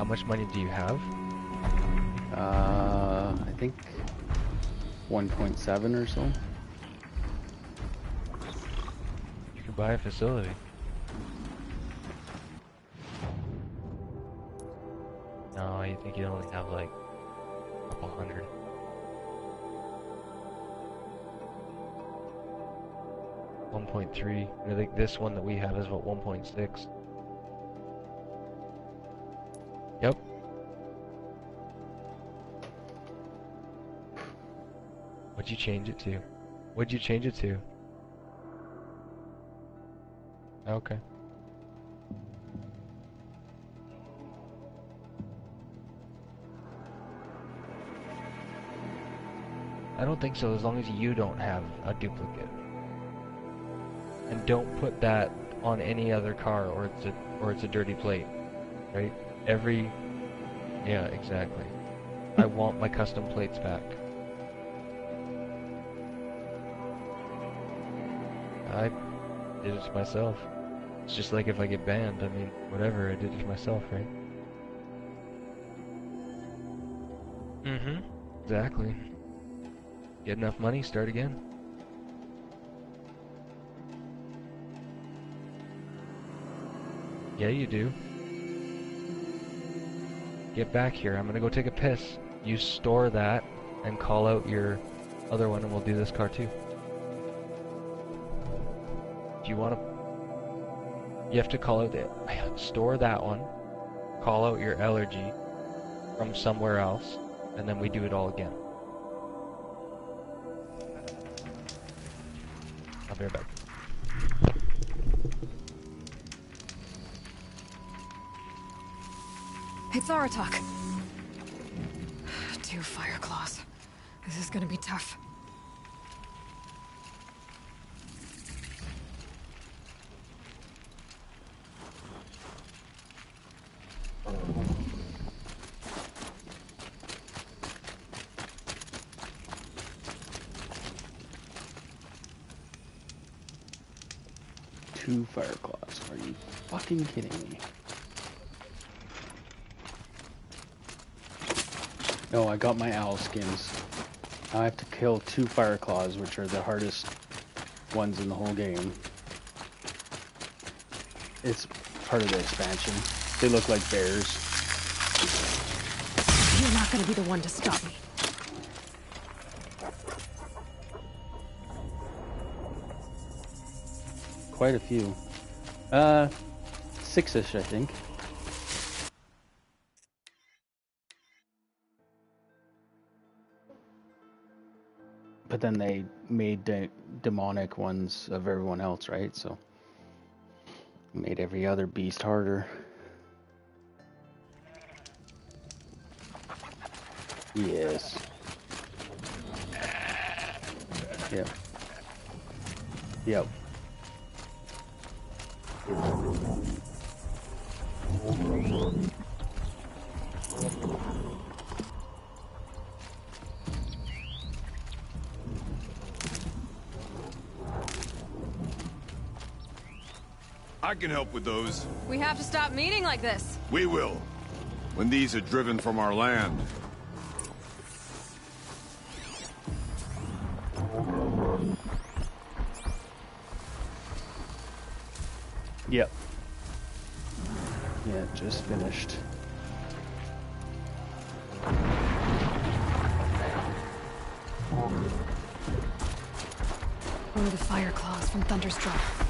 How much money do you have? Uh, I think 1.7 or so. You can buy a facility. No, you think you only have like a couple hundred. One point three. I think this one that we have is about one point six. What'd you change it to? What'd you change it to? Okay. I don't think so, as long as you don't have a duplicate. And don't put that on any other car, or it's a or it's a dirty plate, right? Every, yeah, exactly. I want my custom plates back. I did it to myself. It's just like if I get banned, I mean, whatever, I did it to myself, right? Mm-hmm. Exactly. Get enough money, start again. Yeah, you do. Get back here. I'm gonna go take a piss. You store that and call out your other one and we'll do this car too. You want to... You have to call out the... Store that one. Call out your Elegy from somewhere else. And then we do it all again. I'll be right back. It's Aratak. Two fire claws. This is gonna be tough. Two fire claws. Are you fucking kidding me? No, I got my owl skins. Now I have to kill two fire claws, which are the hardest ones in the whole game. It's part of the expansion. They look like bears. You're not gonna be the one to stop me. Quite a few. Uh, six-ish, I think. But then they made de- demonic ones of everyone else, right? So made every other beast harder. Yes. Yep. Yep. Can help with those. We have to stop meeting like this. We will. When these are driven from our land. Yep. Yeah, just finished. One of the fire claws from Thunderstruck.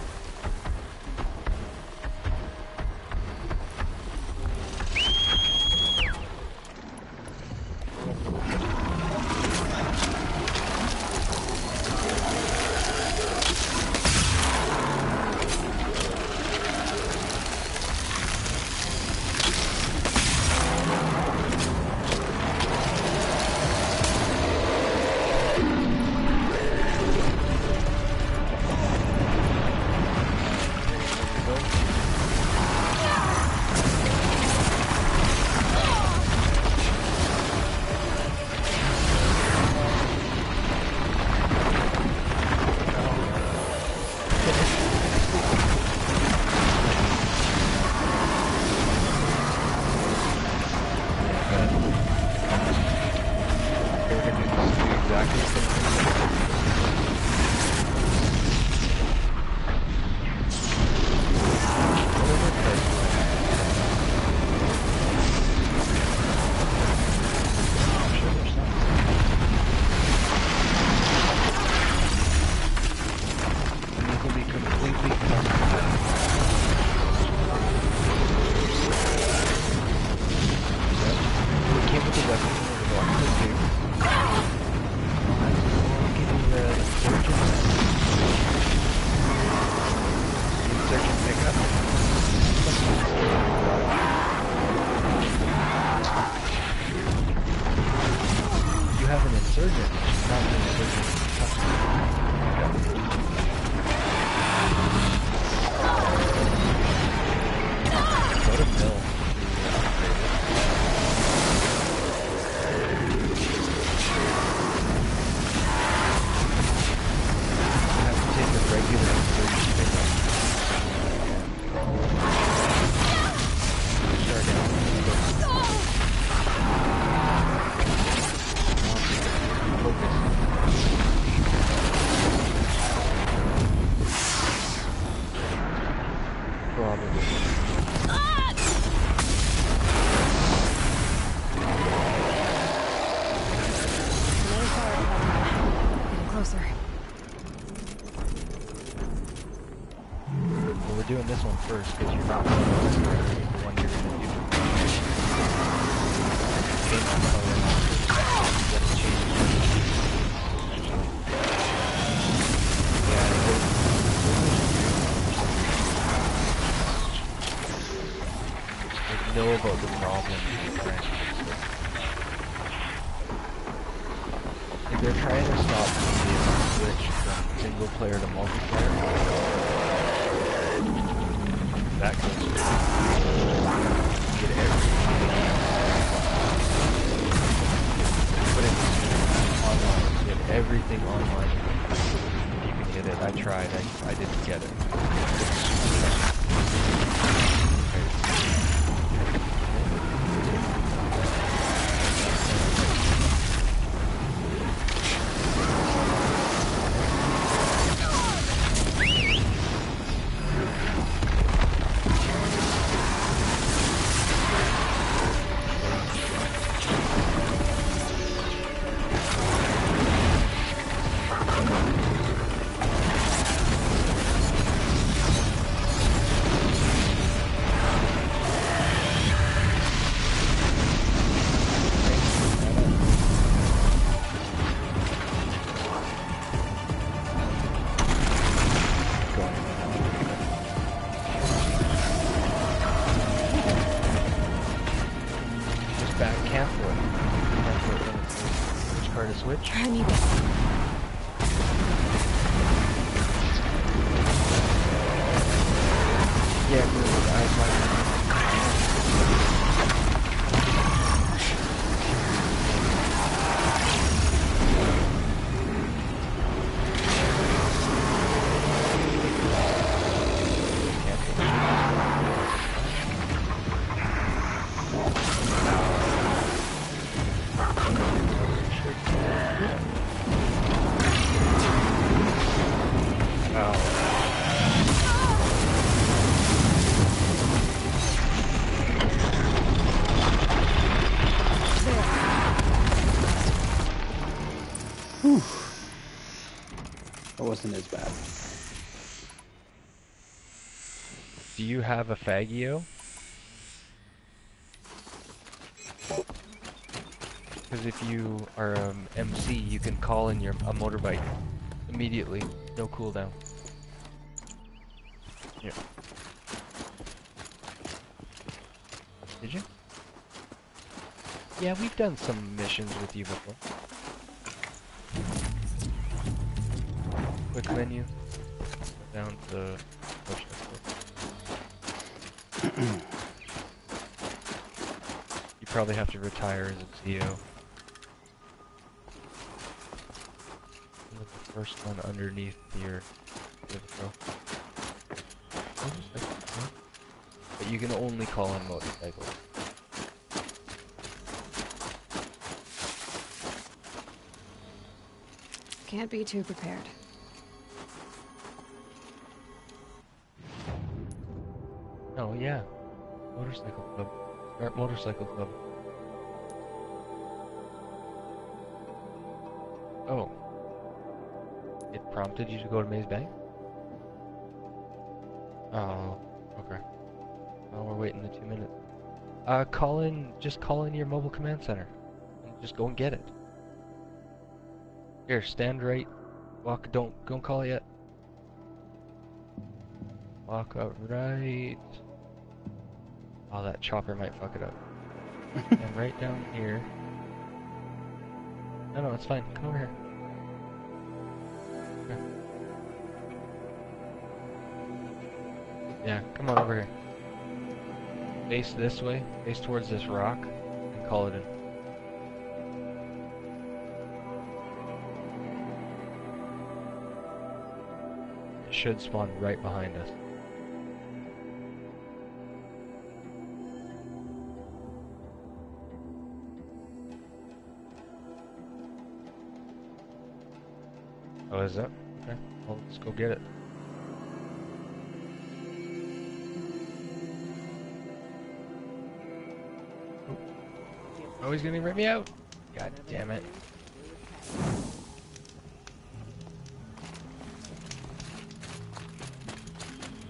Wasn't as bad. Do you have a Faggio? Because if you are um, MC, you can call in your a motorbike immediately, no cooldown. Yeah. Did you? Yeah, we've done some missions with you before. Quick menu. Down to You probably have to retire as a CO. The first one underneath your. But you can only call on motorcycles. Can't be too prepared. Oh yeah, motorcycle club. Or motorcycle club. Oh. It prompted you to go to Maze Bank? Oh, okay. Oh, we're waiting the two minutes. Uh, call in, just call in your mobile command center. And just go and get it. Here, stand right. Walk, don't, don't call yet. Walk up right. Oh, that chopper might fuck it up. and right down here. No, no, it's fine. Come over here. Okay. Yeah, come on over here. Face this way, face towards this rock, and call it in. It should spawn right behind us. Oh, is that? Okay. Well, let's go get it. Oh, oh, he's gonna rip me out. God damn it.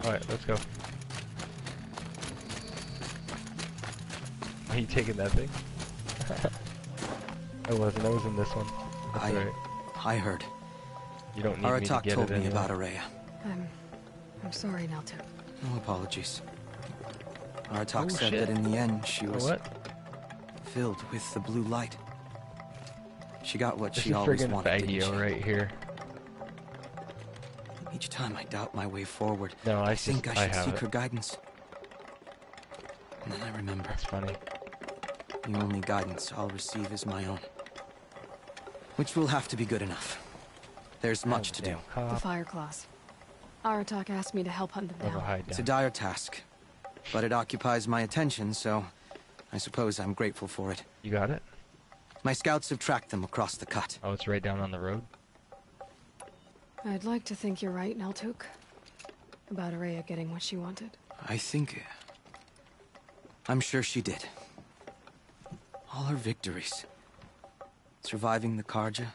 Alright, let's go. Are you taking that thing? I wasn't, I was in this one. That's I- alright. I heard. You don't need me to Aratak get told it me anyway. about Araya. I'm... I'm sorry, Nelton. No apologies. Artok Oh, said shit. that in the end she was what? filled with the blue light. She got what This she always wanted, didn't she? Right here. Each time I doubt my way forward, No, I, I think just, I I should have seek it. her guidance. And then I remember, That's funny. the only guidance I'll receive is my own. Which will have to be good enough. There's much to do. Damn The Cop. fire claws. Aratak asked me to help hunt them Never down. It's a dire task, but it occupies my attention, so I suppose I'm grateful for it. You got it? My scouts have tracked them across the cut. Oh, it's right down on the road. I'd like to think you're right, Naltuk. About Araya getting what she wanted. I think. I'm sure she did. All her victories. Surviving the Carja,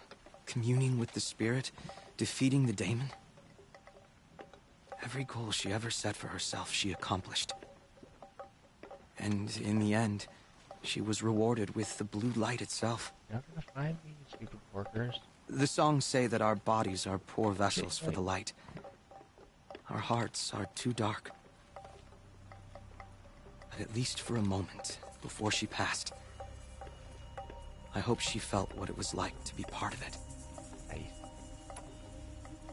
communing with the spirit, defeating the daemon. Every goal she ever set for herself, she accomplished. And in the end, she was rewarded with the blue light itself. You're not gonna find me, stupid workers. The songs say that our bodies are poor vessels for the light. Our hearts are too dark. But at least for a moment, before she passed, I hope she felt what it was like to be part of it. Nice.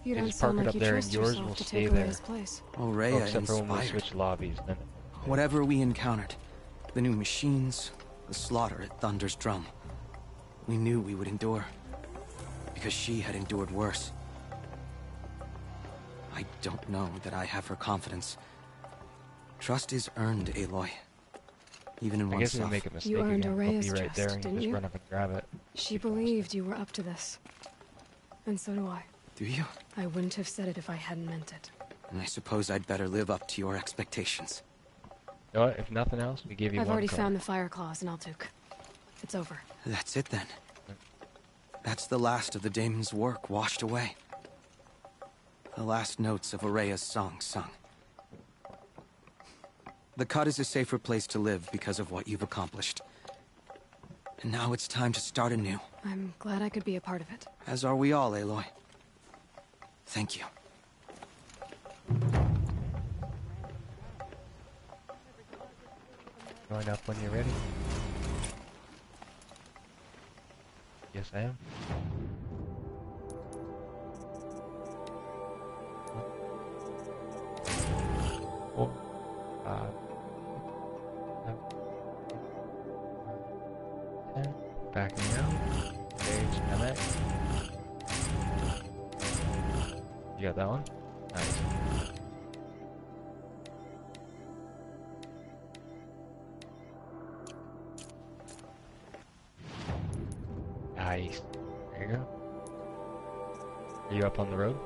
You don't just park sound it like up you there and trust yours yourself will to stay take there. Araya's place. Oh, Oreya oh, except for when we inspired. switch lobbies, then. Whatever we encountered, the new machines, the slaughter at Thunder's Drum, we knew we would endure. Because she had endured worse. I don't know that I have her confidence. Trust is earned, Aloy. Even in I guess if you oneself. make a mistake You earned again, I'll Araya's be right there and didn't just you? run up and grab it. She believed you were up to this. And so do I. Do you? I wouldn't have said it if I hadn't meant it. And I suppose I'd better live up to your expectations. You know what? If nothing else, we give you I've one already card. found the fire claws in Altuk. It's over. That's it then. That's the last of the daemon's work washed away. The last notes of Araya's song sung. The cut is a safer place to live because of what you've accomplished. And now it's time to start anew, I'm glad I could be a part of it. as are we all, Aloy. Thank you. Join up when you're ready. Yes, I am. Four, five, seven, eight, ten. Backing out. Page MX. You got that one? Nice. Nice. There you go. Are you up on the road?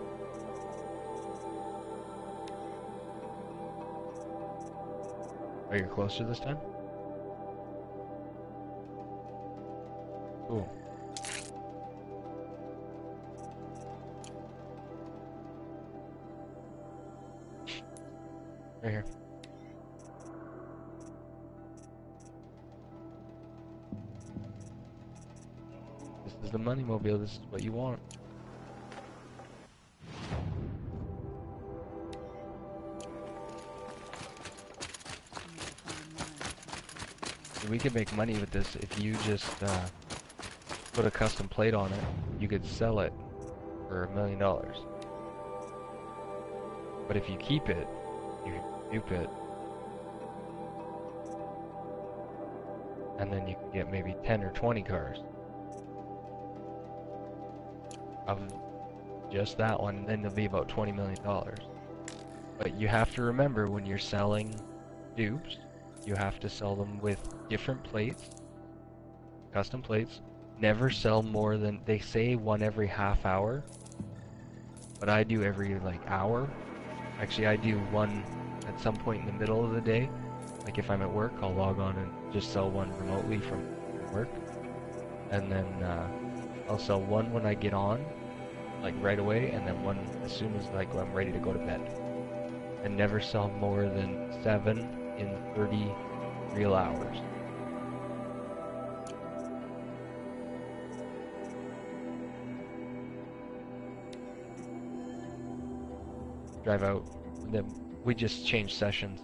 Are you closer this time? The this is what you want. We could make money with this if you just uh, put a custom plate on it. You could sell it for a million dollars. But if you keep it, you dupe it. And then you can get maybe 10 or 20 cars. Of just that one, then it'll be about $20 million. But you have to remember when you're selling dupes, you have to sell them with different plates, custom plates. Never sell more than, they say one every half hour, but I do every like hour. Actually, I do one at some point in the middle of the day. Like if I'm at work, I'll log on and just sell one remotely from work. And then uh, I'll sell one when I get on, like right away, and then one as soon as like I'm ready to go to bed. And never sell more than seven in 30 real hours. Drive out. Then we just change sessions.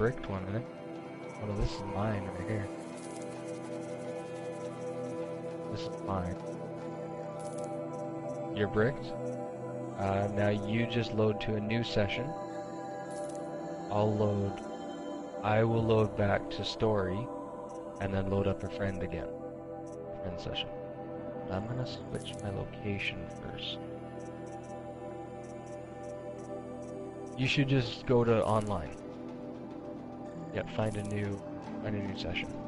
Bricked one, right? Oh no, this is mine right here. This is mine. You're bricked. Uh, now you just load to a new session. I'll load. I will load back to story, and then load up a friend again. Friend session. I'm gonna switch my location first. You should just go to online. Yep, find a new, find a new session.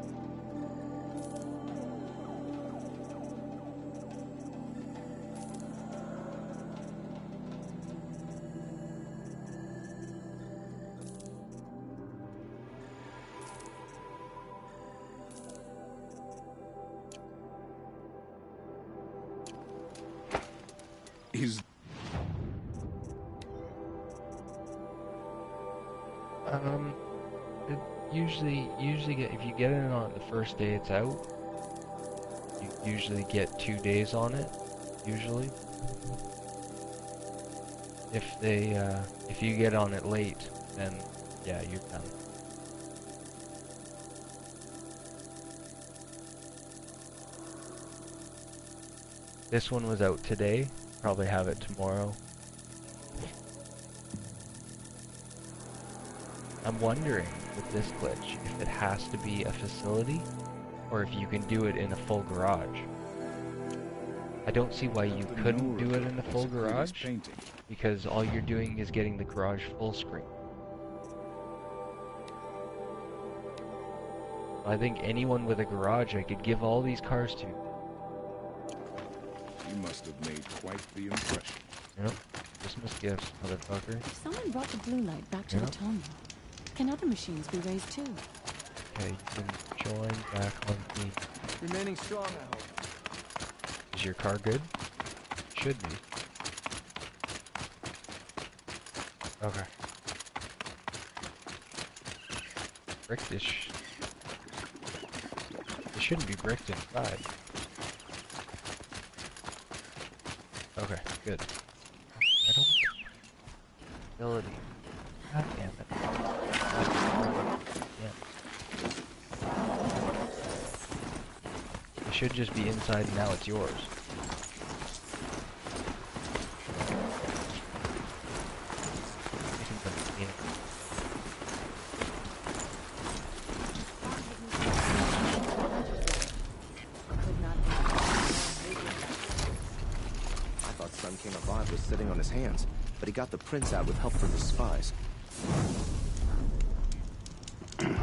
First day it's out, you usually get two days on it. Usually, if they, uh, if you get on it late, then yeah, you're done. This one was out today. Probably have it tomorrow. I'm wondering with this glitch if it has to be a facility or if you can do it in a full garage. I don't see why you couldn't do it in a full garage because all you're doing is getting the garage full screen. I think anyone with a garage I could give all these cars to. You must have made quite the impression. Yep. Christmas gifts, motherfucker. If someone brought the blue light back to Yeah. the tunnel, can other machines be raised too? Okay, you can join back on the Remaining strong, I hope. Is your car good? Should be. Okay. Bricked is. Sh it shouldn't be bricked inside. Okay, good. I don't. Ability. God damn it. Yeah. It should just be inside and now it's yours. Isn't the beginning. I thought Sun King Avad was sitting on his hands, but he got the prince out with help from his spies. An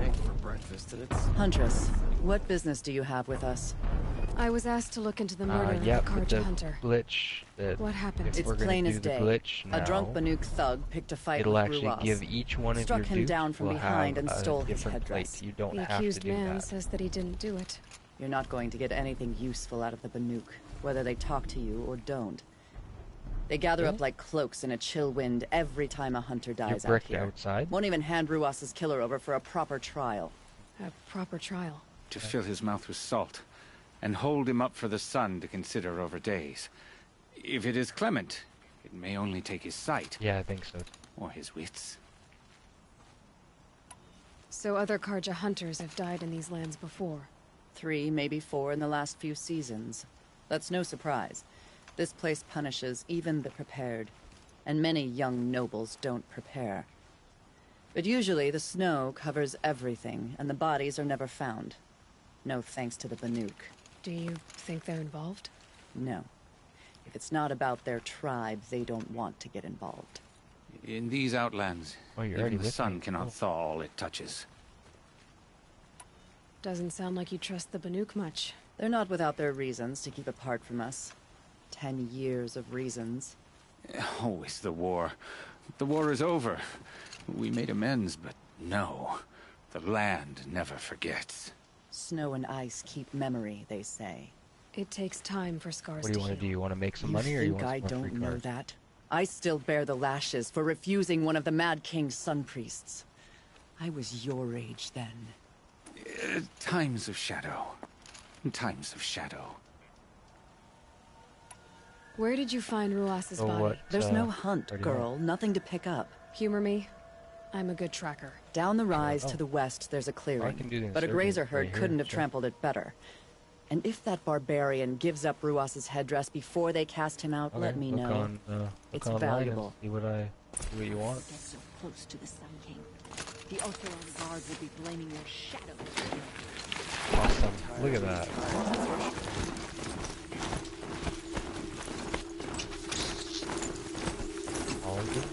egg for breakfast, and it's Huntress, what business do you have with us? I was asked to look into the Uh, murder yeah, of the with Carja the hunter. glitch that What happened? It's plain as day. glitch A drunk now, Banuk thug picked a fight it'll with actually Ruas. give each one of Struck your him down from behind and stole his different plate. headdress. You don't The have to accused do man that. says that he didn't do it. You're not going to get anything useful out of the Banuk, whether they talk to you or don't. They gather up like cloaks in a chill wind every time a hunter You're dies out bricked here. outside. Won't even hand Ruas's killer over for a proper trial. A proper trial. To fill his mouth with salt, and hold him up for the sun to consider over days. If it is clement, it may only take his sight, Yeah, I think so. or his wits. So other Carja hunters have died in these lands before. Three, maybe four in the last few seasons. That's no surprise. This place punishes even the prepared, and many young nobles don't prepare. But usually the snow covers everything, and the bodies are never found. No thanks to the Banuk. Do you think they're involved? No. If it's not about their tribe, they don't want to get involved. In these outlands, Oh, you're even the sun me. cannot Oh. thaw all it touches. Doesn't sound like you trust the Banuk much. They're not without their reasons to keep apart from us. Ten years of reasons. Always the war. The war is over. We made amends, but no. The land never forgets. Snow and ice keep memory, they say. It takes time for scars What do you to want to do? heal. You want to make some you money, or you think want I some more don't free know that? I still bear the lashes for refusing one of the Mad King's sun priests. I was your age then. Uh, times of shadow. Times of shadow. Where did you find Ruas's Oh, body? what? There's uh, no hunt, where do you girl. Nothing to pick up. Humor me. I'm a good tracker. Down the rise Oh. to the west, there's a clearing. can do the but a grazer herd here, couldn't have sure. trampled it better. And if that barbarian gives up Ruas's headdress before they cast him out, Okay, let me look know. On, uh, It's valuable. See what I see what you want. Get so close to the Sun King. The Oseram Guard will be blaming your shadow. Awesome. Look at that. All of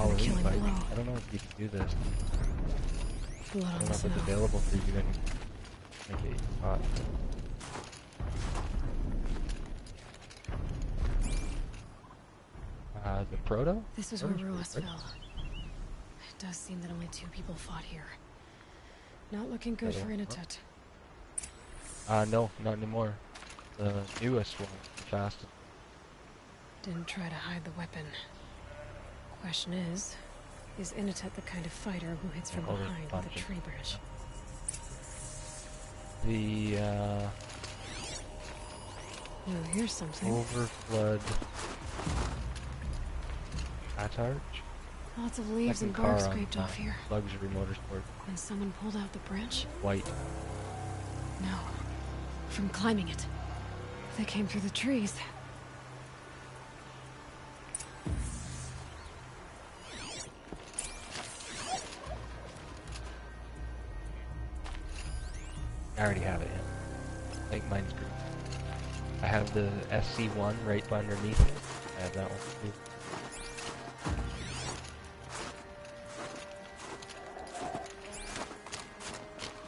Halloween. I don't know if you can do this. I on don't know if it's available for you to make it hot. Uh, the proto? This is where Ruas fell. It does seem that only two people fought here. Not looking good for. Inatut. Uh, no, not anymore. The newest one, the fastest. Didn't try to hide the weapon. Question is, is Inatut the kind of fighter who hits from behind with a tree branch? The, uh, Oh, here's something. Overflood Atarch? Lots of leaves and bark scraped off here. Luxury Motorsport. And someone pulled out the branch? White. No. From climbing it. They came through the trees. I already have it in. I think mine's green. I have the SC1 right underneath it. I have that one.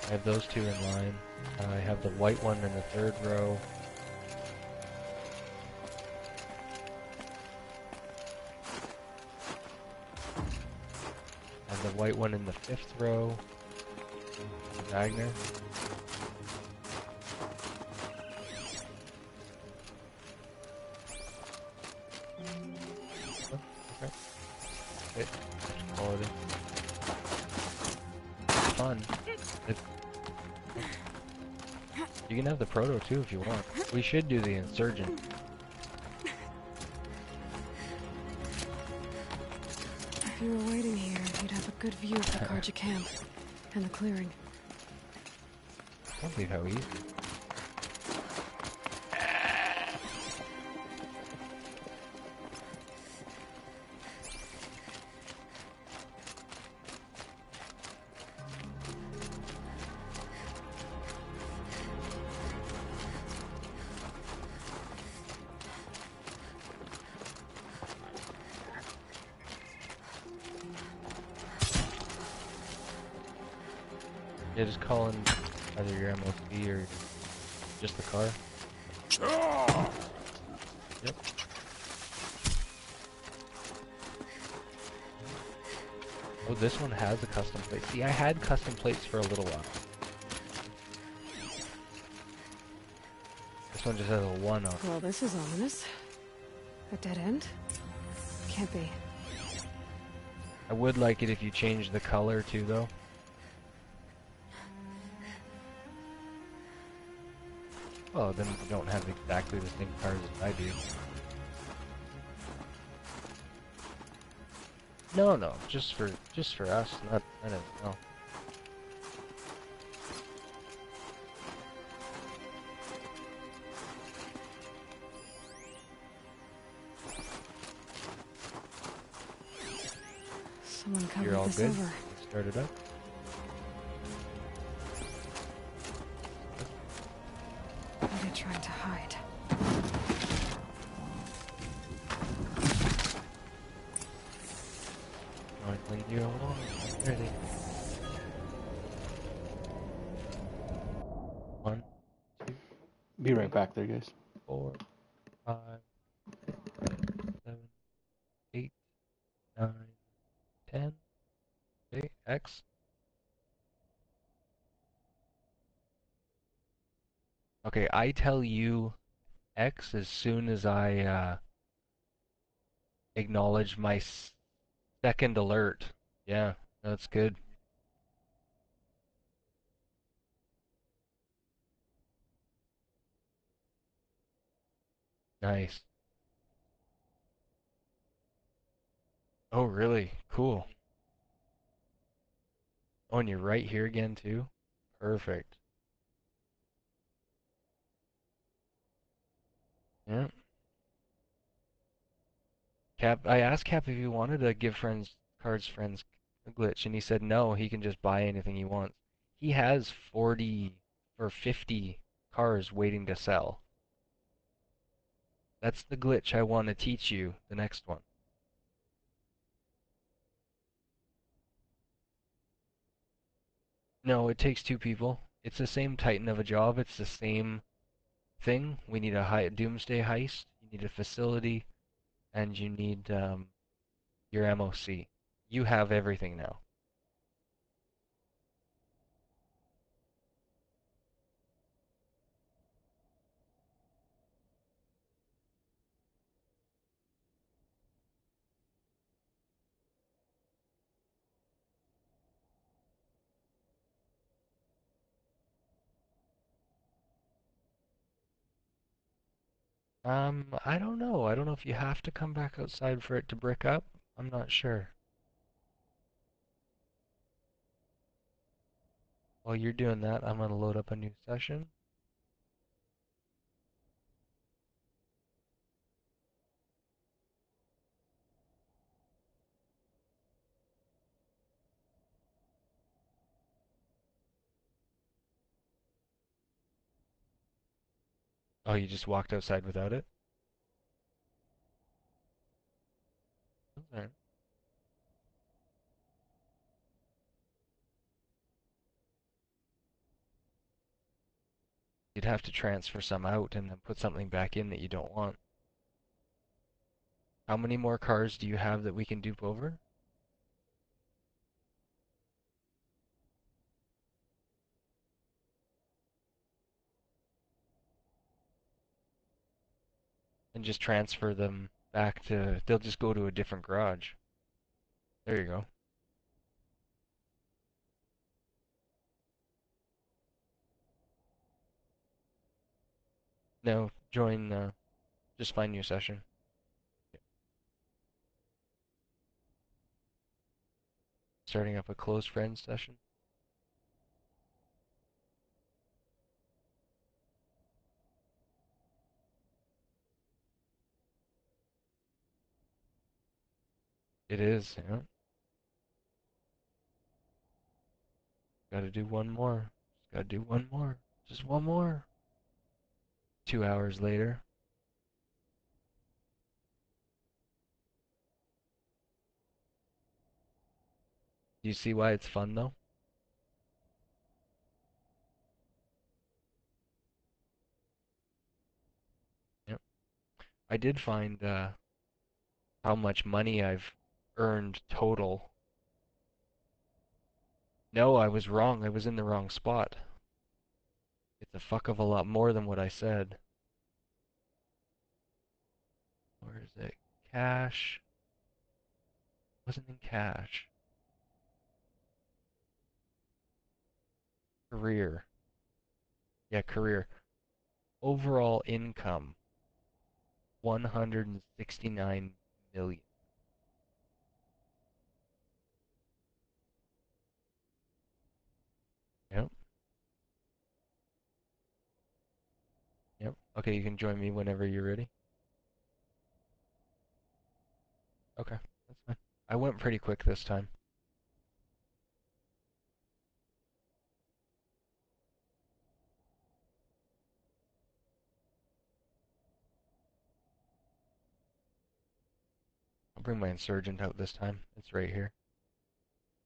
I have those two in line. Uh, I have the white one in the third row. I have the white one in the fifth row. Wagner. Proto too if you want. We should do the insurgent. If you were waiting here, you'd have a good view of the Carja camp and the clearing. Can't believe how easy. Yeah, just call in either your MOC or just the car. Yep. Oh, this one has a custom plate. See, I had custom plates for a little while. This one just has a one on. it. Well, this is ominous. A dead end? Can't be. I would like it if you changed the color too, though. Oh, then you don't have exactly the same cars as I do. No, no, just for just for us, not I don't know. Someone covered You're all good. over. Start it up. Back there, guys. four, five, seven, eight, nine, ten. Okay, X. Okay, I tell you X as soon as I uh, acknowledge my Second alert. Yeah, that's good. Nice. Oh, really? Cool. Oh, and you're right here again too? Perfect. Yeah. Cap, I asked Cap if he wanted to give friends cards friends a glitch, and he said no, he can just buy anything he wants. He has 40 or 50 cars waiting to sell. That's the glitch I want to teach you, the next one. No, it takes two people. It's the same titan of a job. It's the same thing. We need a high doomsday heist. You need a facility, and you need um, your MOC. You have everything now. Um, I don't know. I don't know if you have to come back outside for it to brick up. I'm not sure. While you're doing that, I'm gonna load up a new session. Oh, you just walked outside without it? You'd have to transfer some out and then put something back in that you don't want. How many more cars do you have that we can dupe over? And just transfer them back to, they'll just go to a different garage. There you go. No, join, uh, just find new session. Starting up a close friends session. It is, yeah. Gotta do one more. Gotta do one more. Just one more. Two hours later. Do you see why it's fun though? Yep. I did find uh, how much money I've earned total. No, I was wrong. I was in the wrong spot. It's a fuck of a lot more than what I said. Where is it? Cash. Wasn't in cash. Career. Yeah, career. Overall income. 169 million. Yep. Yep. Okay, you can join me whenever you're ready. Okay, that's fine. I went pretty quick this time. I'll bring my insurgent out this time. It's right here.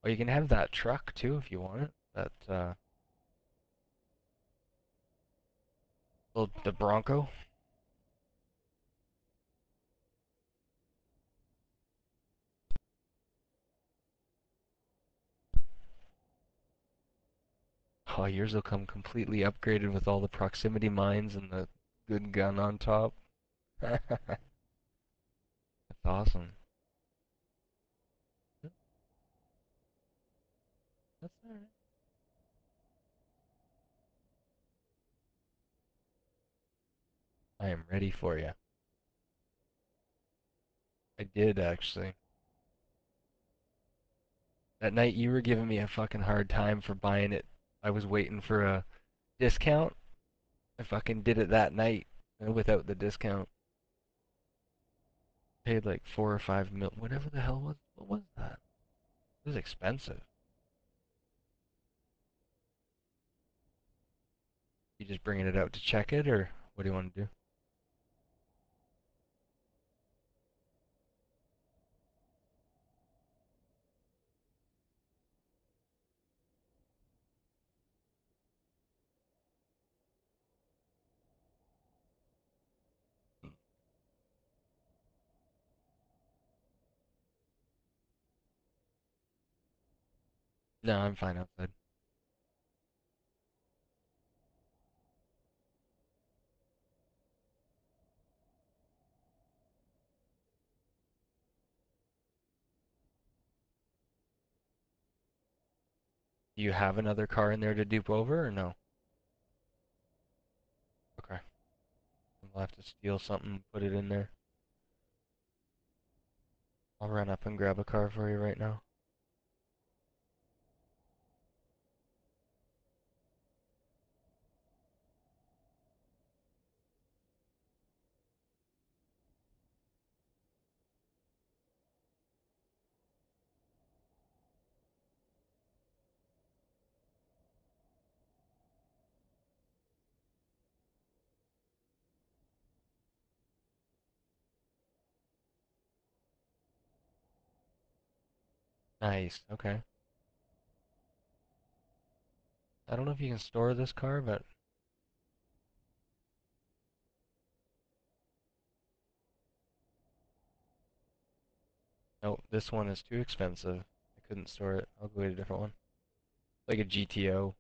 Oh, you can have that truck too if you want it. That, uh... Well, the Bronco. Oh, yours will come completely upgraded with all the proximity mines and the good gun on top. That's awesome. I am ready for you. I did actually. That night you were giving me a fucking hard time for buying it. I was waiting for a discount. I fucking did it that night uh, without the discount. Paid like four or five mil. Whatever the hell was. What was that? It was expensive. You just bringing it out to check it, or what do you want to do? No, I'm fine outside. Do you have another car in there to dupe over or no? Okay. We'll have to steal something and put it in there. I'll run up and grab a car for you right now. Nice, okay. I don't know if you can store this car, but Nope, this one is too expensive. I couldn't store it. I'll go get a different one. Like a GTO.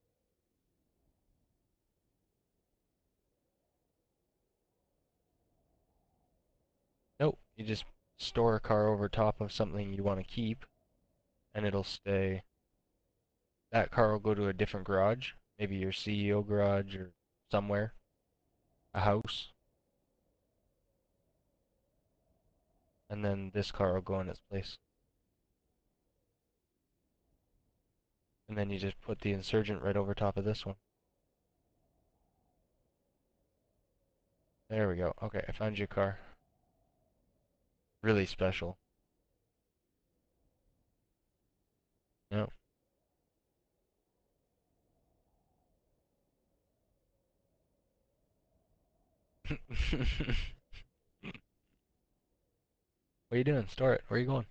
Nope, you just store a car over top of something you want to keep, and it'll stay. That car will go to a different garage, maybe your CEO garage or somewhere, a house. And then this car will go in its place. And then you just put the insurgent right over top of this one. There we go. Okay, I found your car. Really special. Yep. What are you doing? Store it. Where are you going?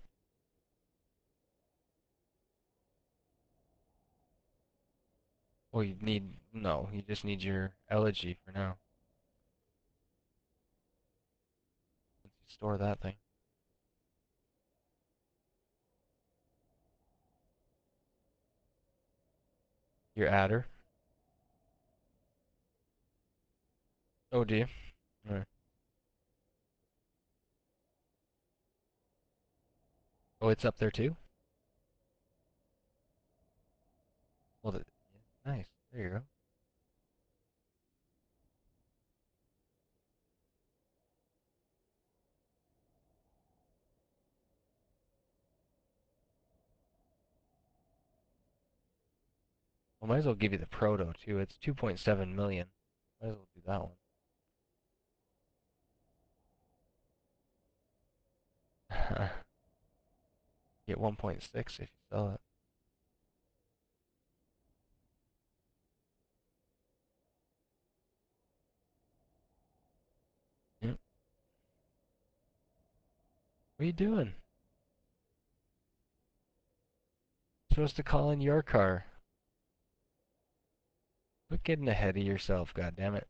Well, you need, no, you just need your elegy for now. Store that thing. Your adder. Oh, do. Oh, it's up there too? Well, the, nice. There you go. Well, might as well give you the proto too. It's 2.7 million. Might as well do that one. Get 1.6 if you sell it. What are you doing? supposed to call in your car. Quit getting ahead of yourself, God damn it!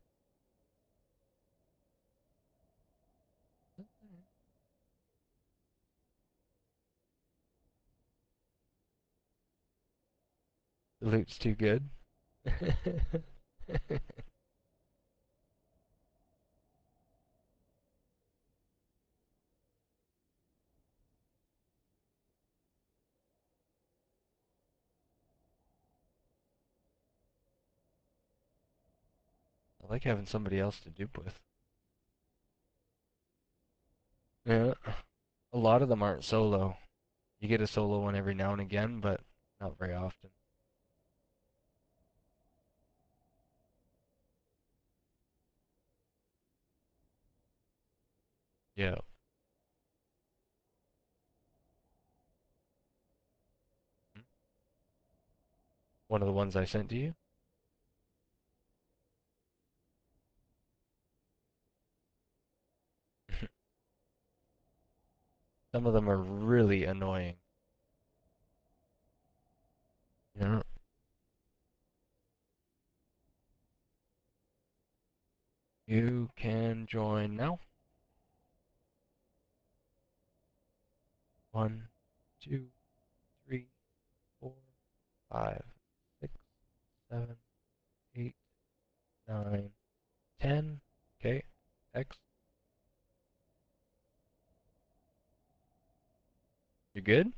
The loot's too good. I like having somebody else to dupe with. Yeah. A lot of them aren't solo. You get a solo one every now and again, but not very often. Yeah. Hmm? One of the ones I sent to you? Some of them are really annoying. Yeah. You can join now. One, two, three, four, five, six, seven, eight, nine, ten. Okay, X. You good?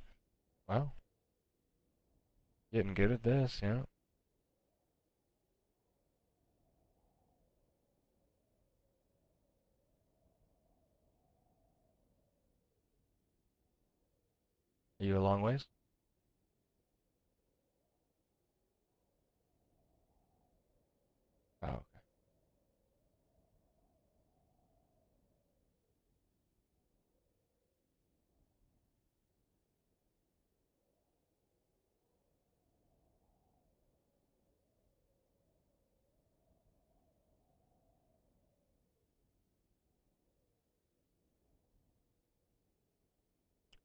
Wow. Getting good at this, yeah. Are you a long ways?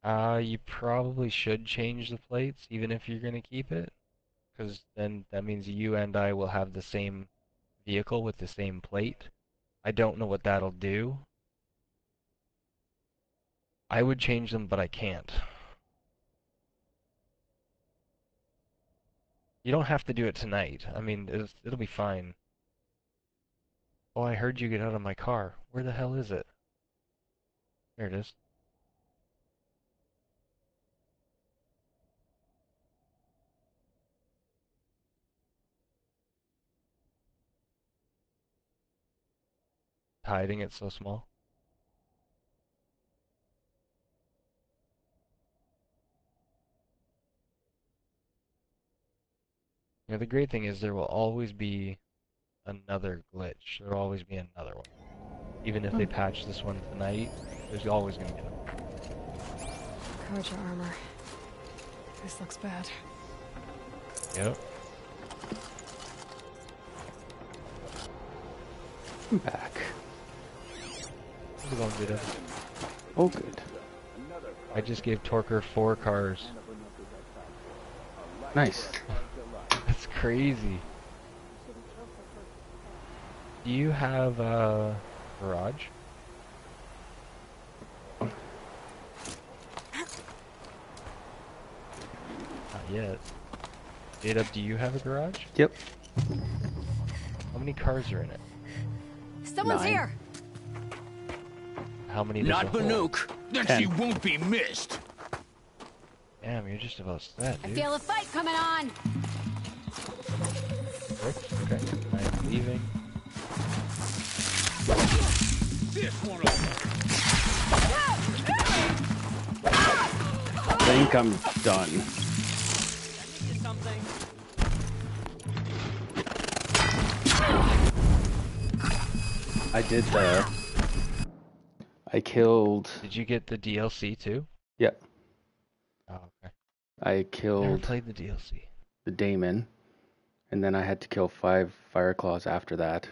Uh, you probably should change the plates, even if you're going to keep it, because then that means you and I will have the same vehicle with the same plate. I don't know what that'll do. I would change them, but I can't. You don't have to do it tonight. I mean, it'll be fine. Oh, I heard you get out of my car. Where the hell is it? There it is. Hiding it so small. Yeah, the great thing is there will always be another glitch. There'll always be another one. Even if they hmm. patch this one tonight, there's always gonna be another. Carja armor. This looks bad. Yep. I'm back. How's it going, Vito? Oh, good. I just gave Torker four cars. Nice. That's crazy. Do you have a garage? Not yet. J-Dub, do you have a garage? Yep. How many cars are in it? Someone's Nine. here! How many does Not it hold? Banuk. Then Ten. she won't be missed. Damn, you're just about set, I feel a fight coming on! Six? Okay, I'm leaving. This one will I think I'm done. I did the. I killed. Did you get the DLC too? Yep. Oh, okay. I Never killed played the DLC. the daemon, and then I had to kill five Fireclaws after that.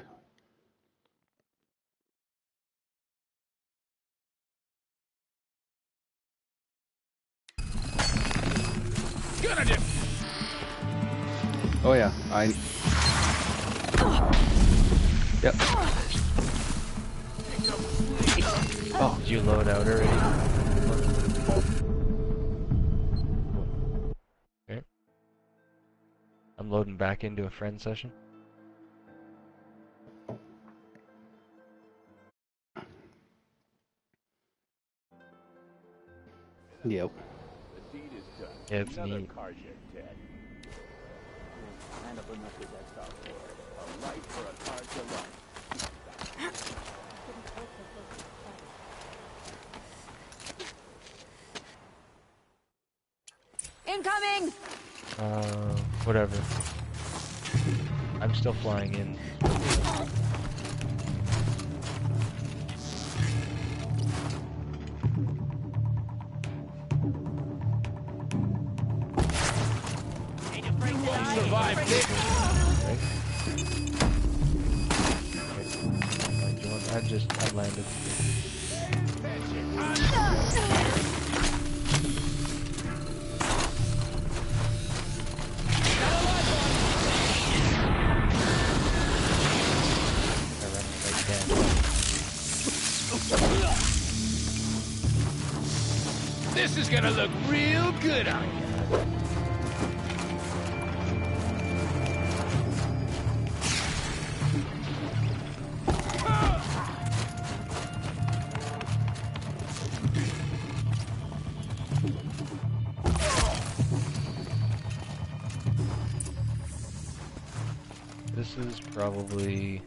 Gonna dip. Oh yeah, I. Yep. Oh, did you load out already? Okay. I'm loading back into a friend session. Yep. Yeah, it's neat. incoming! Whatever. I'm still flying in. Probably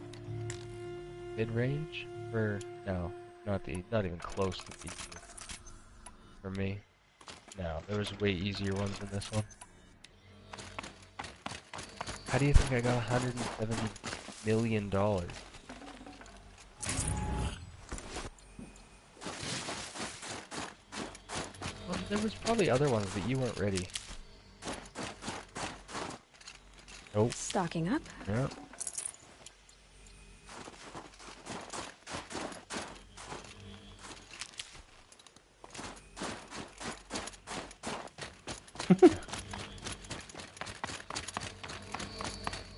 mid-range for no, not the not even close to the for me. No, there was way easier ones than this one. How do you think I got 170 million dollars? Well, there was probably other ones that you weren't ready. Nope. Stocking up. Yep.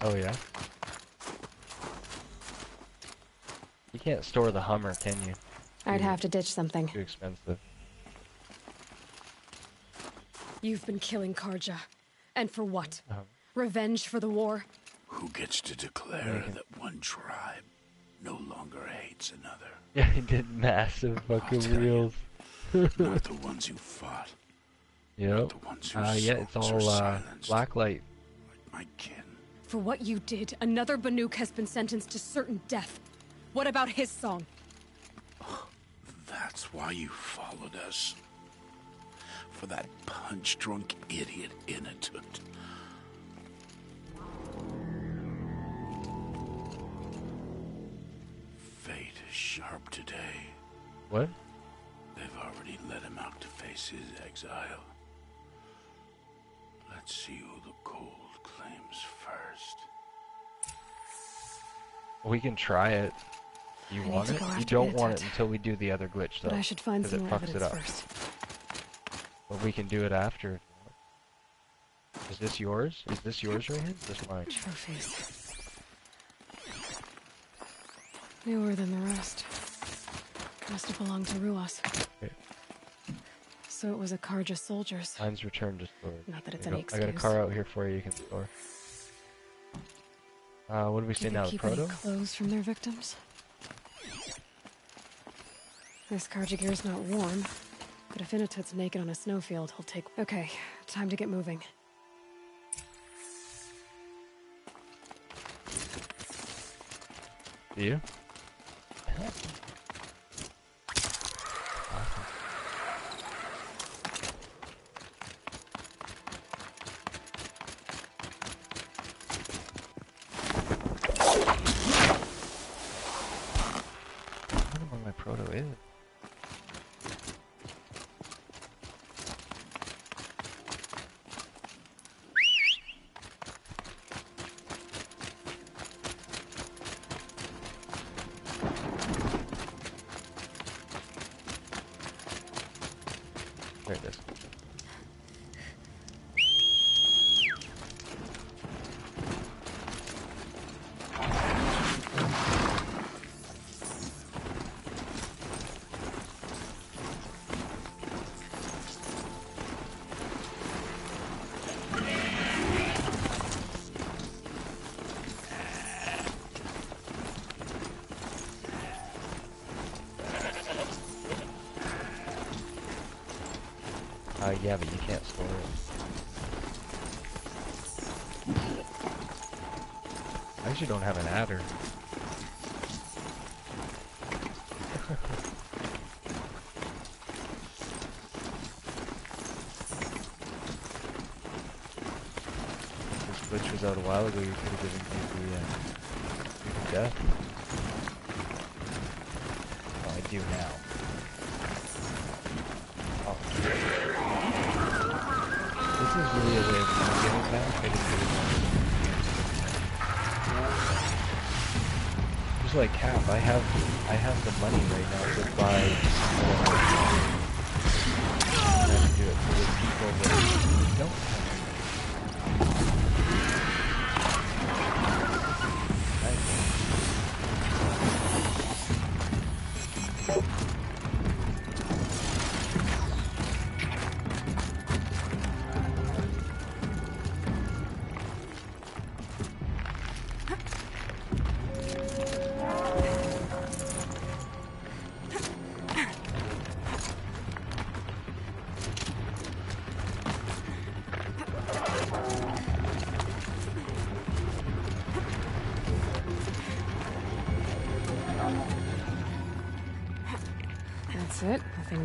Oh yeah. You can't store the Hummer, can you? I'd Too- have to ditch something. Too expensive. You've been killing Carja. And for what? Um, Revenge for the war? Who gets to declare that one tribe no longer hates another? Yeah, he did massive fucking tell you. wheels. Not the ones who fought, Yep. the ones who Uh, yeah, it's all uh, silenced. blacklight. my kin. For what you did, another Banuk has been sentenced to certain death. What about his song? That's why you followed us. For that punch-drunk idiot Inatut. Fate is sharp today. What? They've already let him out to face his exile. Let's see who the cold claims first. We can try it. You I want it? You don't want it until we do the other glitch, though. But I should find some it fucks evidence it up. first. But we can do it after. Is this yours? Is this yours right here? Is this mine? Trophies. Newer than the rest. Must have belonged to Ruas. Okay. So it was a Carja soldier's. Time's returned to storage. Not that it's There any go. I got a car out here for you. You can store. Uh, what do we say they now? The keep any proto? clothes from their victims? This Carja gear's not warm, but if Inatut's naked on a snowfield, he'll take. Okay, time to get moving. Do you? I don't know where my proto is. There it is. Yeah, but you can't store it. I actually don't have an adder. switch was out a while ago, you could have given me the, uh, the death.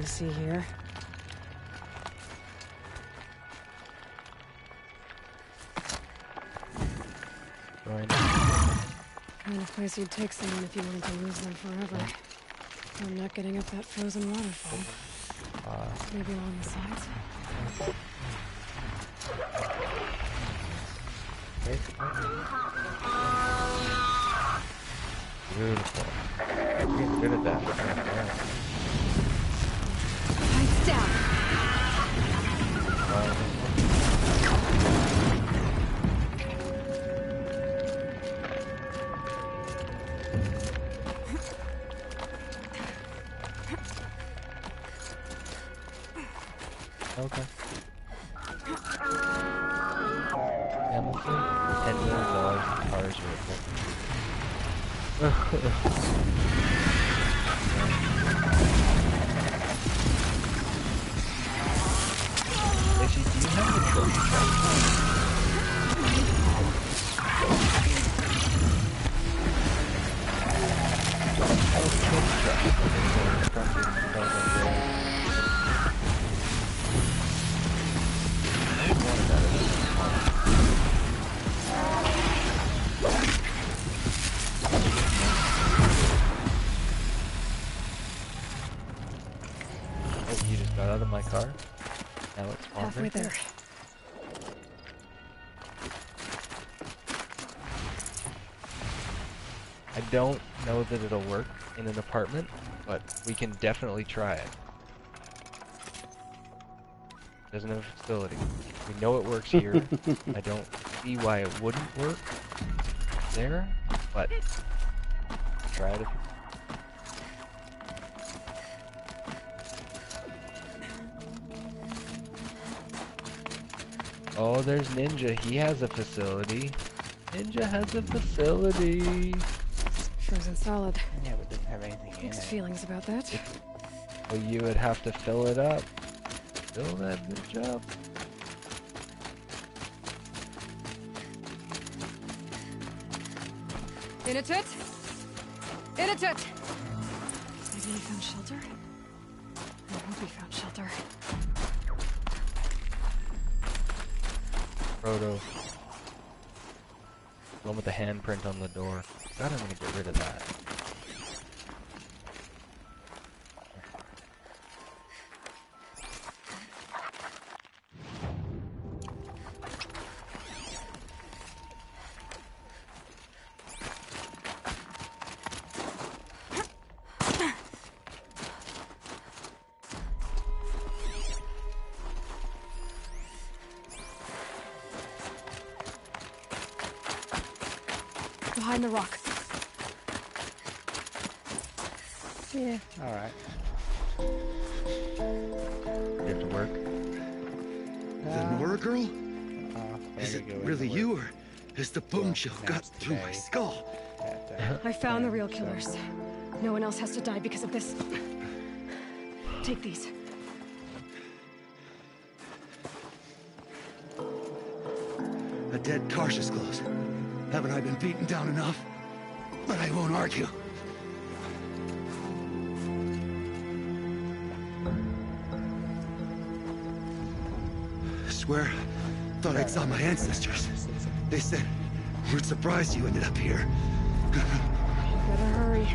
To see here. Kind of place you'd take someone if you wanted to lose them forever. I'm not getting up that frozen waterfall. Uh, Maybe along the sides. Beautiful. Getting good at that. Lights down. Uh, know that it'll work in an apartment, but we can definitely try it. Doesn't have a facility. We know it works here. I don't see why it wouldn't work there, but try it Oh, there's Ninja. He has a facility. Ninja has a facility. Frozen solid. Yeah, but it doesn't have anything in Mixed feelings about that. Well, you would have to fill it up. Fill that bitch up. Inatut! Inatut! Maybe he found shelter? I hope he found shelter. Frodo. One with the handprint on the door. God, I'm gonna get rid of that. Take these. A dead Tarsus close. Haven't I been beaten down enough? But I won't argue. I Swear, thought I'd saw my ancestors. They said, we're surprised you ended up here. you better hurry.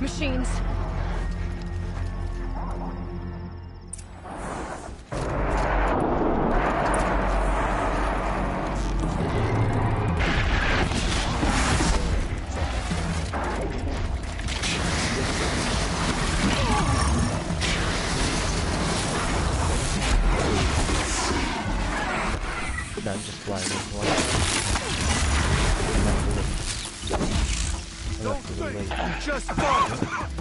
Machines. just fun.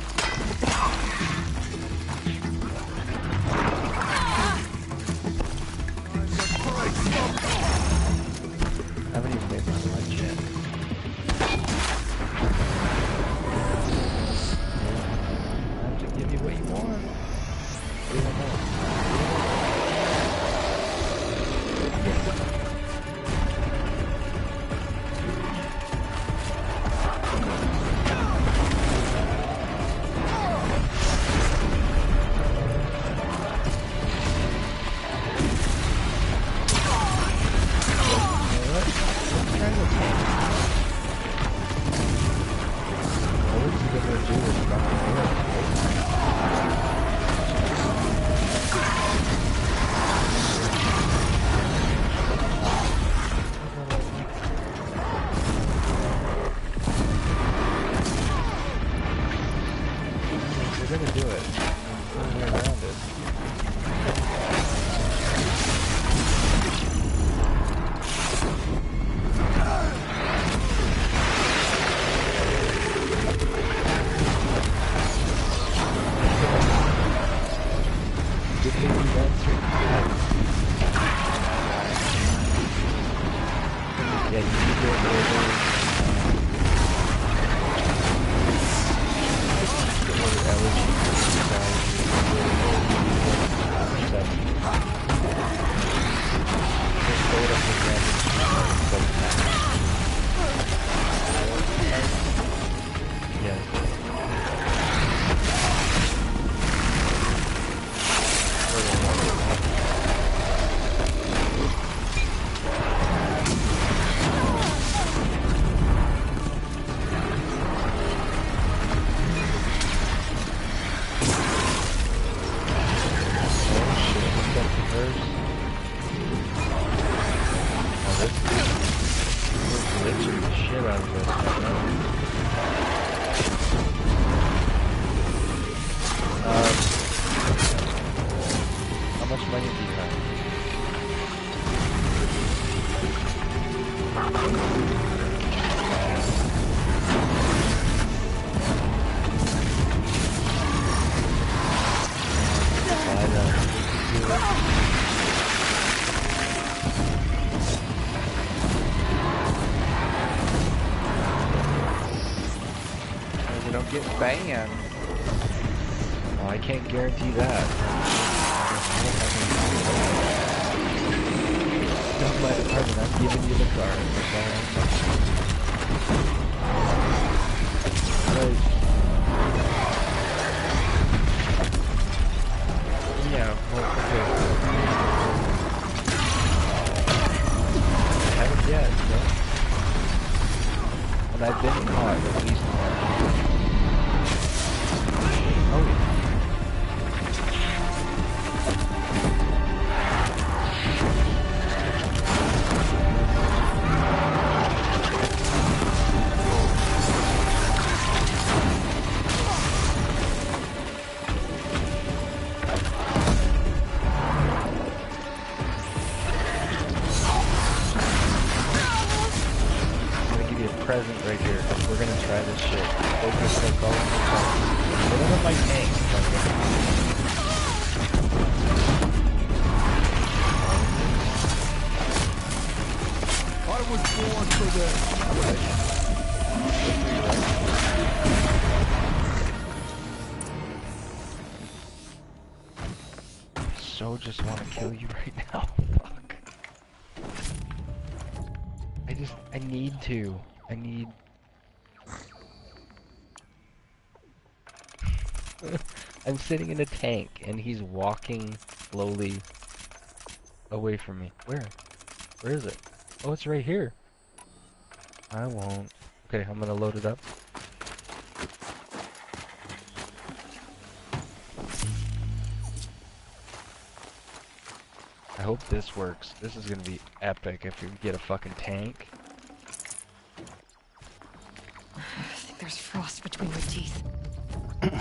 ban. Well, oh, I can't guarantee that. I just want to kill you right now. Fuck. I just, I need to. I need... I'm sitting in a tank, and he's walking slowly away from me. Where? Where is it? Oh, it's right here. I won't. Okay, I'm gonna load it up. I hope this works. This is gonna be epic if we get a fucking tank. I think there's frost between your teeth.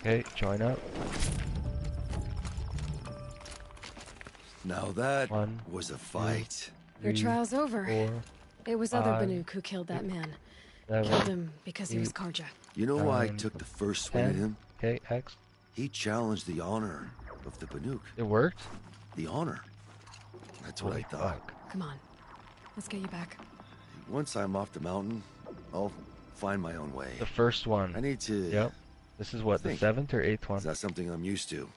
Okay, join up. Now that One, was a fight. Your trial's over. four, It was other five, Banuk who killed that man. seven, Killed him because he was eight, Carja. You know why I took the first swing at him? Okay, X. He challenged the honor of the Banuk. It worked? The honor. That's what Holy I thought. fuck. Come on. Let's get you back. Once I'm off the mountain, I'll find my own way. The first one. I need to. Yep. This is what, the seventh or eighth one? Is that something I'm used to?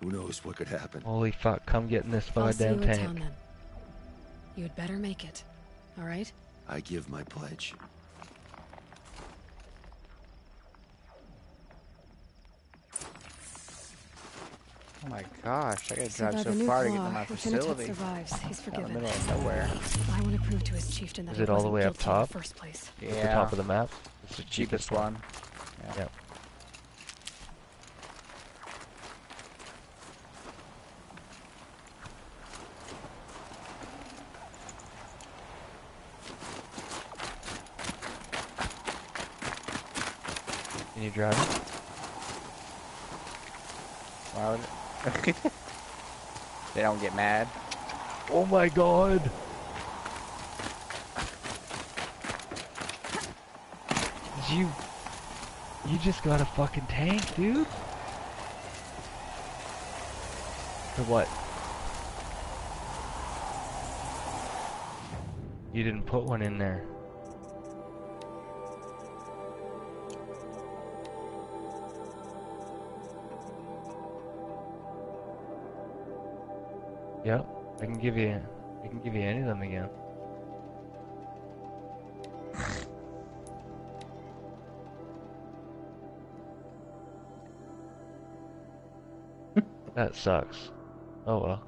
Who knows what could happen? Holy fuck, come get in this I'll see you goddamn in town tank. then. You had better make it. All right? I give my pledge. Oh my gosh, I gotta So by drive so new far to get law, to my if facility. survives, he's Out in the forgiven. middle of nowhere. I want to prove to his chieftain that Is he it all the way up guilty top? the first place. At the top of the map? It's the cheapest cheapest one. Yeah. Yep. Can you drive it? Why would it? they don't get mad. Oh my god! You... You just got a fucking tank, dude? For what? You didn't put one in there. Yep, I can give you, I can give you any of them again. that sucks. Oh well.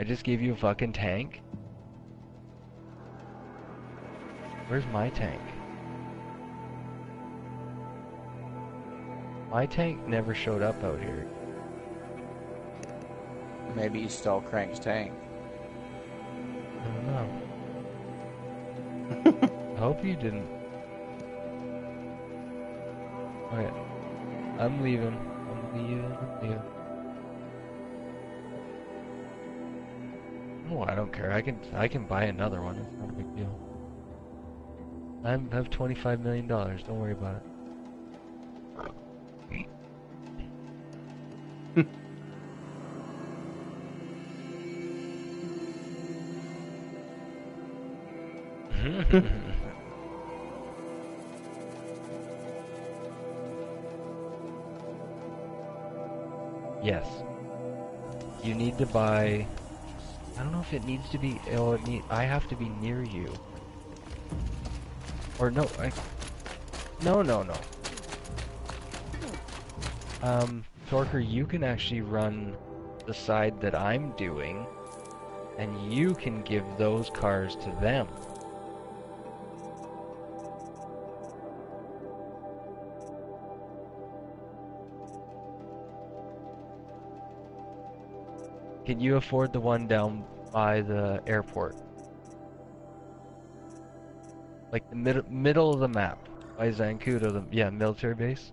I just gave you a fucking tank? Where's my tank? My tank never showed up out here. Maybe you stole Crank's tank. I don't know. I hope you didn't. Okay. I'm leaving. I'm leaving. I'm leaving. Oh, I don't care. I can I can buy another one. It's not a big deal. I have 25 million dollars. Don't worry about it. yes. You need to buy. I don't know if it needs to be. Oh, it need. I have to be near you. Or no, I. No, no, no. Um, Torker, you can actually run the side that I'm doing, and you can give those cars to them. Can you afford the one down by the airport? Like the mid middle of the map, by Zancudo, the yeah military base.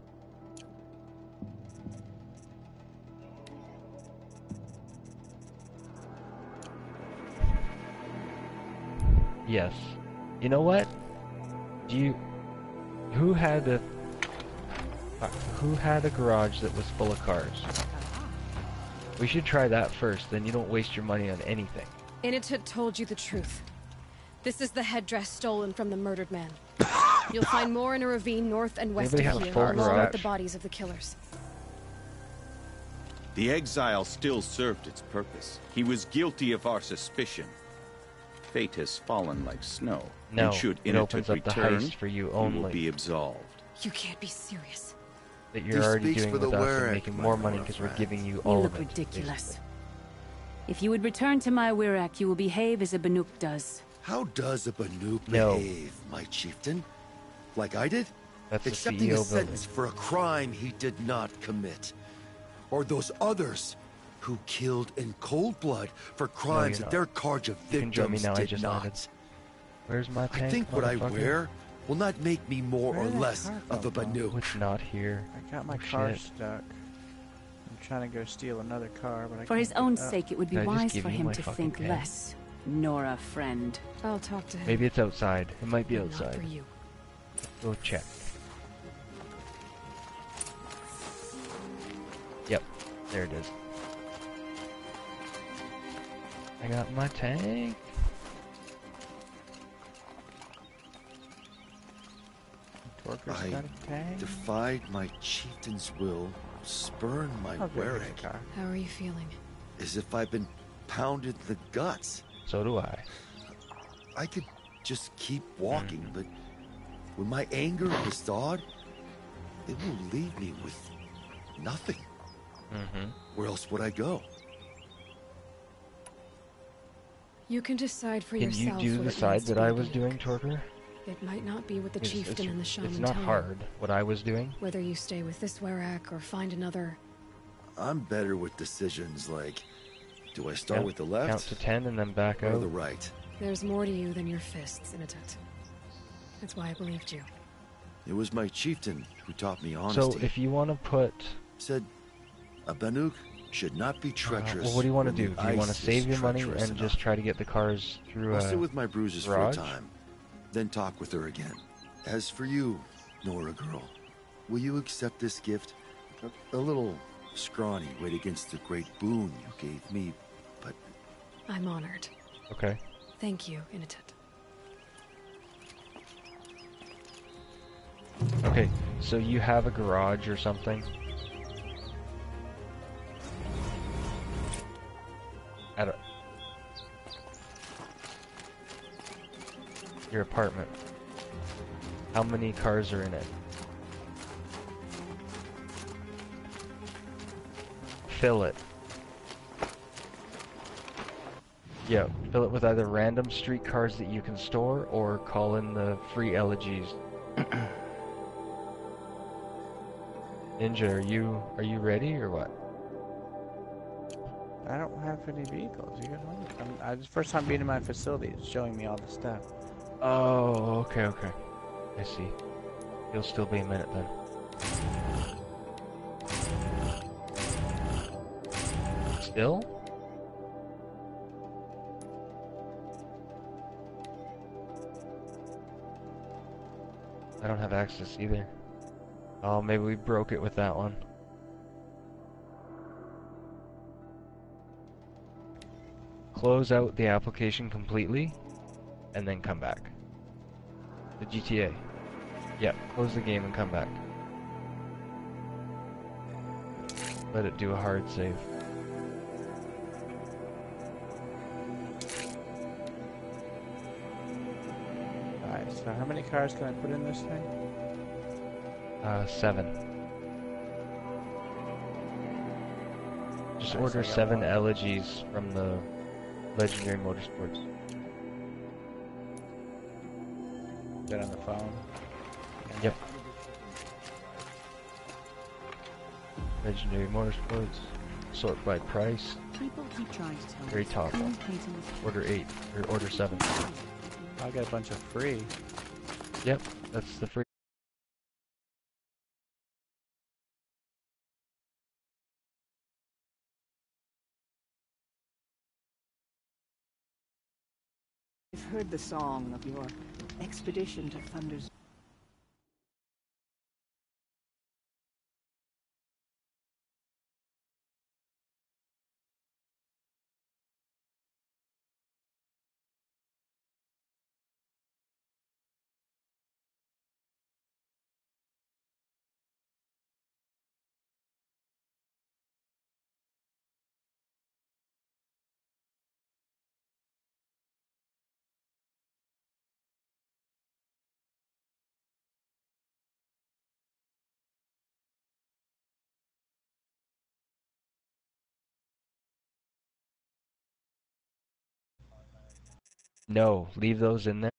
Yes. You know what? Do you? Who had a? uh, who had a garage that was full of cars? We should try that first. Then you don't waste your money on anything. Innitet told you the truth. This is the headdress stolen from the murdered man. You'll find more in a ravine north and west Anybody of have a here, full along with the bodies of the killers. The exile still served its purpose. He was guilty of our suspicion. Fate has fallen like snow. No, and should it Innitet opens up the return, heist for you he will be absolved. You can't be serious. That you're He already doing for with us and making more money because we're giving you You all look of it. ridiculous. If you would return to my Werak, you will behave as a Banuk does. How does a Banuk No. behave, my chieftain? Like I did? That's Accepting CEO a building. sentence for a crime he did not commit. Or those others who killed in cold blood for crimes you're that their not. Carja You can me victims now, I did just not. added. Where's my tank? I think what I motherfucker? wear will not make me more Where or less of a Banuk. from? It's not here. I got my Oh, car shit. stuck. I'm trying to go steal another car, but I For can't his own up. sake, it would be Did wise for him to think tank? less. Nora, friend. I'll talk to him. Maybe it's outside. It might be but Not for outside. you. Go check. Yep, there it is. I got my tank. Torker's I got a tank. defied my chieftain's will, spurned my I'll go get a Werak, car. How are you feeling? as if I've been pounded in the guts. So do I. I could just keep walking, but when my anger is thawed, it will leave me with nothing. Mm-hmm. Where else would I go? You can decide for Can you yourself. do what the side that I was Banuk. doing, Torker? It might not be what the It's- chieftain it's, and the shaman It's not tell you. hard, what I was doing. Whether you stay with this Werak or find another, I'm better with decisions like, do I start Yeah, with the left Count to ten and then back or out. the right? there's more to you than your fists, Inatet. That's why I believed you. It was my chieftain who taught me honesty. So honesty. if you want to put... Said, a Banuk should not be Uh, treacherous. well, what do you want to do? Do you want to save your money and enough. just try to get the cars through I'll uh, sit with my bruises garage? for a time, then talk with her again. As for you, Nora girl, will you accept this gift? A, a little scrawny weight against the great boon you gave me, but I'm honored. Okay. Thank you, Inatet. Okay, so you have a garage or something? At a... Your apartment. How many cars are in it? Fill it. Yeah, fill it with either random street cars that you can store or call in the free elegies. Ninja, are you are you ready or what? I don't have any vehicles. You one? I'm, first time being in my facility. It's showing me all the stuff. Oh, okay, okay. I see. You'll still be a minute then. Still? I don't have access either. Oh, maybe we broke it with that one. Close out the application completely, and then come back. The GTA. Yep, close the game and come back. Let it do a hard save. Alright, so how many cars can I put in this thing? Uh, seven. Just order seven elegies from the Legendary Motorsports. Get on the phone. Yep. Legendary Motorsports. Sort by price. People keep trying to tell Very top one. Order eight. Or order seven. I got a bunch of free. Yep, that's the free. Heard the song of your expedition to Thunder's No, leave those in there.